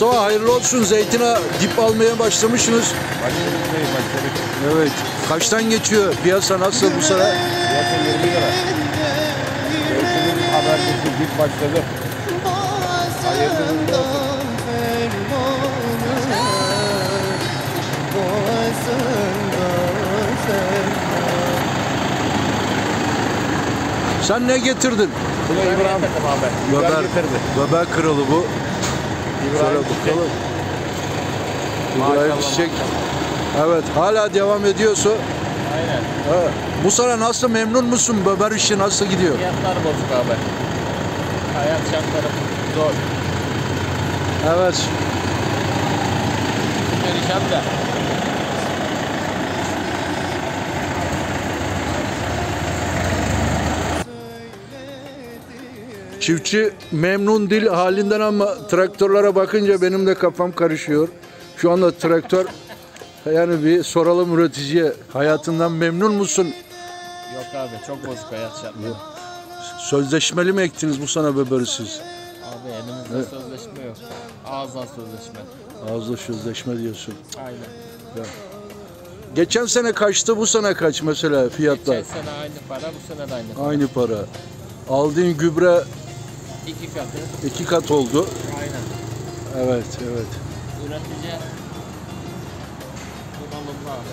Mustafa hayırlı olsun. Zeytine dip almaya başlamışsınız. Başladık başladık. Evet. Kaçtan geçiyor? Piyasa nasıl bu sene? Fiyatı 20 lira. Zeytinin habercisi dip başladı. Hayırlı olsun. Sen ne getirdin? Bu da İbrahim Göber getirdi. göber kralı bu. Şöyle bakalım. İbrahim Çiçek. Evet hala devam ediyorsa. Aynen. Evet. Bu sene nasıl memnun musun? Böber işi nasıl gidiyor? Fiyatlar bozuk abi. Hayat şartları zor. Evet. Perişan da. Çiftçi memnun değil halinden ama traktörlere bakınca benim de kafam karışıyor. Şu anda traktör yani bir soralım üreticiye hayatından memnun musun? Yok abi çok bozuk hayat şartları. Sözleşmeli mi ektiniz bu sene böberi siz? Abi elimizde sözleşme yok. Ağızdan sözleşme. Ağızla sözleşme diyorsun. Aynen. Geçen sene kaçtı bu sene kaç mesela fiyatlar? Geçen sene aynı para bu sene de aynı para. Aynı para. Aldığın gübre İki katı. iki kat oldu. Aynen. Evet, evet. Üretici bunalımda abi.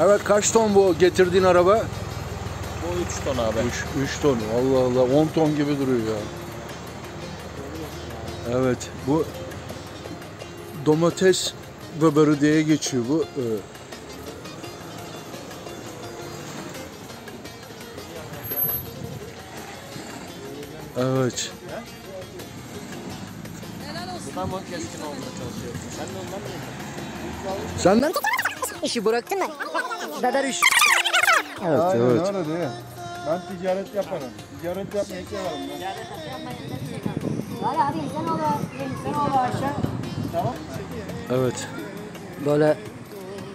Evet kaç ton bu getirdiğin araba? Bu 3 ton abi. 3, 3 ton. Allah Allah 10 ton gibi duruyor ya. Evet bu domates böberi diye geçiyor bu. Evet. Evet. Bundan mı keskin olmaya çalışıyorsun? Sen de ondan mı yedin? Sen İşi bıraktın mı? Bedel iş. Evet, Aynen evet. öyle değil. Ben ticaret yaparım. Ticaret yapmayı severim ben. Valla abi sen ola, sen ola aşağı. Evet. Böyle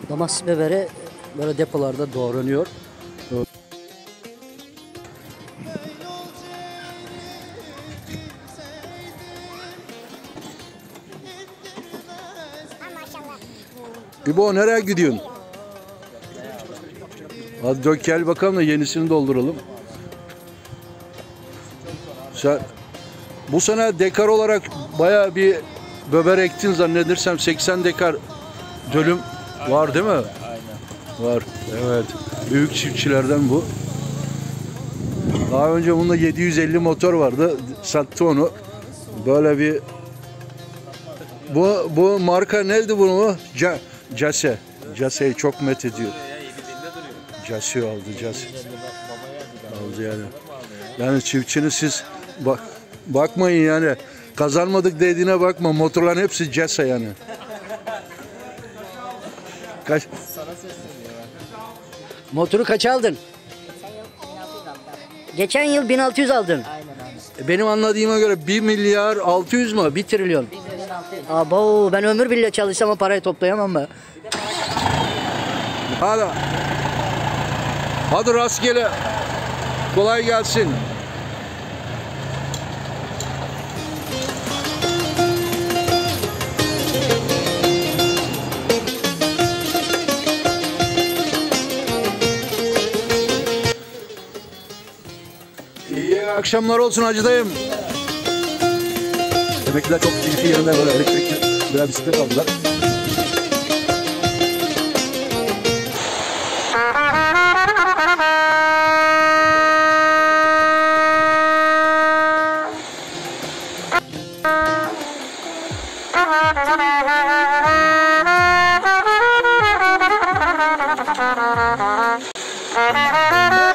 domates biberi böyle depolarda doğranıyor. İbo nereye gidiyorsun? Hadi dök gel bakalım da yenisini dolduralım. Sen bu sene dekar olarak bayağı bir böber ektin zannedersem 80 dekar dönüm var değil mi? Aynen. Var. Evet. Büyük çiftçilerden bu. Daha önce bunda 750 motor vardı. Sattı onu. Böyle bir bu bu marka neydi bunu? Ca, Case. Case'yi çok met ediyor. Case aldı Case. Aldı yani. Yani çiftçinin siz bak bakmayın yani kazanmadık dediğine bakma. Motorların hepsi Case yani. Kaç, Motoru kaç aldın? Geçen yıl 1600 aldın. Benim anladığıma göre 1 milyar 600 mü? 1 trilyon. Abo ben ömür bile çalışsam o parayı toplayamam ben. Hadi. Hadi rastgele. Kolay gelsin. İyi akşamlar olsun Hacı dayım. Emekliler çok keyifli yerinde böyle elektrikli birer bisiklet aldılar. Thank you.